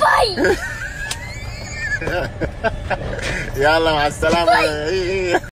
باي طيب. يلا مع السلامة. طيب. إيه، إيه.